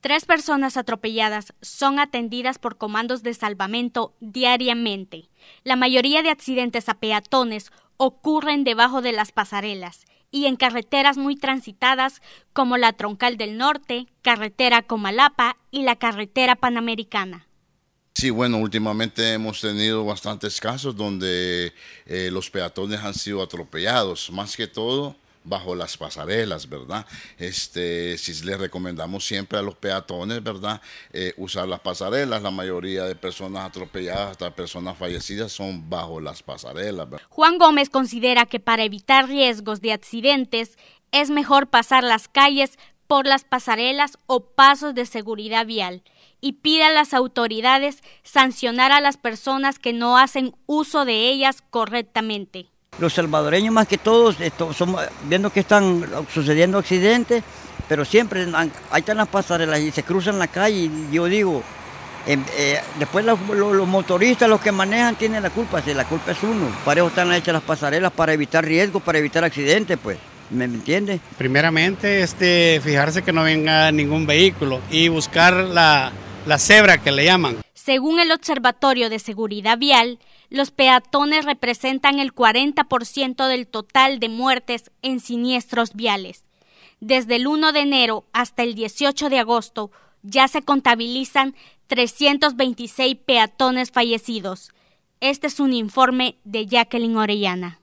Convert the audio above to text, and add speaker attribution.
Speaker 1: Tres personas atropelladas son atendidas por comandos de salvamento diariamente. La mayoría de accidentes a peatones ocurren debajo de las pasarelas y en carreteras muy transitadas como la Troncal del Norte, carretera Comalapa y la carretera Panamericana.
Speaker 2: Sí, bueno, últimamente hemos tenido bastantes casos donde eh, los peatones han sido atropellados, más que todo bajo las pasarelas, ¿verdad? Este, si les recomendamos siempre a los peatones, ¿verdad? Eh, usar las pasarelas, la mayoría de personas atropelladas, hasta personas fallecidas, son bajo las pasarelas.
Speaker 1: Juan Gómez considera que para evitar riesgos de accidentes es mejor pasar las calles por las pasarelas o pasos de seguridad vial y pide a las autoridades sancionar a las personas que no hacen uso de ellas correctamente
Speaker 3: los salvadoreños más que todos, somos, viendo que están sucediendo accidentes, pero siempre ahí están las pasarelas y se cruzan la calle y yo digo, em, eh, después los, motoristas, los que manejan, tienen la culpa, si la culpa es uno, para eso están hechas las pasarelas, para evitar riesgos, para evitar accidentes, pues. ¿Me entiende?
Speaker 4: Primeramente, este, fijarse que no venga ningún vehículo y buscar la, la cebra que le llaman.
Speaker 1: Según el Observatorio de Seguridad Vial, los peatones representan el 40% del total de muertes en siniestros viales. Desde el 1 de enero hasta el 18 de agosto ya se contabilizan 326 peatones fallecidos. Este es un informe de Jacqueline Orellana.